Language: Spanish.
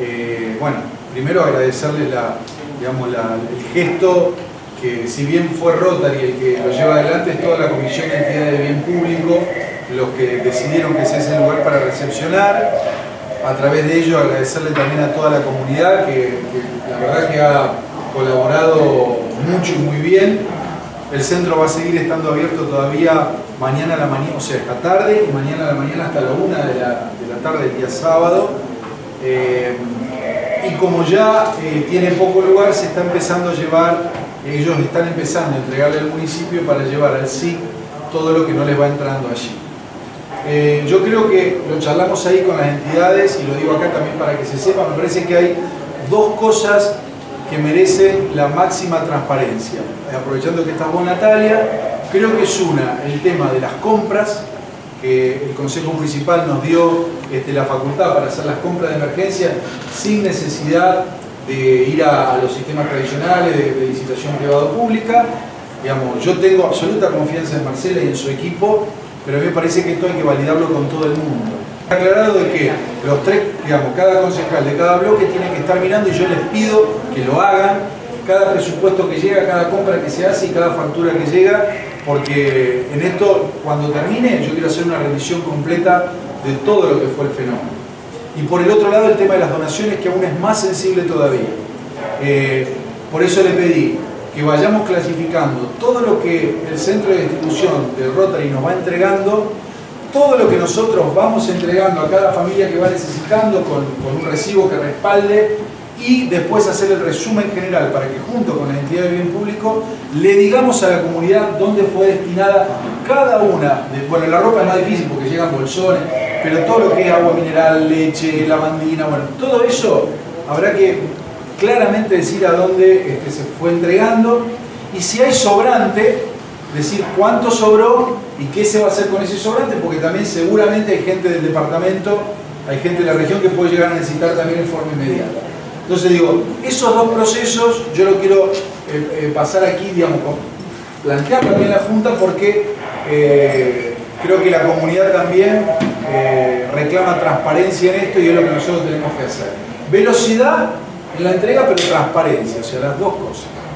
Eh, bueno, primero agradecerles la, digamos, el gesto que si bien fue Rotary el que lo lleva adelante, es toda la Comisión de Entidad de Bien Público los que decidieron que ese es el lugar para recepcionar. A través de ello agradecerle también a toda la comunidad que, la verdad que ha colaborado mucho y muy bien. El centro va a seguir estando abierto todavía mañana a la mañana, o sea, esta tarde y mañana a la mañana hasta la una de la, de la tarde del día sábado. Eh, y como ya eh, tiene poco lugar, se está empezando a llevar, ellos están empezando a entregarle al municipio para llevar al SIC todo lo que no les va entrando allí. Eh, yo creo que lo charlamos ahí con las entidades y lo digo acá también para que se sepa, me parece que hay dos cosas que merecen la máxima transparencia. Aprovechando que está vos Natalia, creo que es una, el tema de las compras, el Consejo Municipal nos dio este, la facultad para hacer las compras de emergencia sin necesidad de ir a, los sistemas tradicionales de, de licitación privado-pública. Digamos, yo tengo absoluta confianza en Marcela y en su equipo, pero a mí me parece que esto hay que validarlo con todo el mundo. Aclarado de que los tres, digamos, cada concejal de cada bloque tiene que estar mirando y yo les pido que lo hagan, cada presupuesto que llega, cada compra que se hace y cada factura que llega, porque en esto, cuando termine, yo quiero hacer una revisión completa de todo lo que fue el fenómeno. Y por el otro lado, el tema de las donaciones, que aún es más sensible todavía. Eh, por eso le pedí que vayamos clasificando todo lo que el centro de distribución de Rotary nos va entregando, todo lo que nosotros vamos entregando a cada familia que va necesitando con, con un recibo que respalde y después hacer el resumen general para que junto con la entidad de bien público le digamos a la comunidad dónde fue destinada cada una, bueno la ropa es más difícil porque llegan bolsones, pero todo lo que es agua mineral, leche, lavandina, bueno, todo eso habrá que claramente decir a dónde este, se fue entregando y si hay sobrante, decir cuánto sobró y qué se va a hacer con ese sobrante, porque también seguramente hay gente del departamento, hay gente de la región que puede llegar a necesitar también en forma inmediata. Entonces digo, esos dos procesos yo lo quiero eh, eh, pasar aquí, digamos, plantear también la Junta porque eh, creo que la comunidad también reclama transparencia en esto y es lo que nosotros tenemos que hacer. Velocidad en la entrega, pero transparencia, o sea, las dos cosas.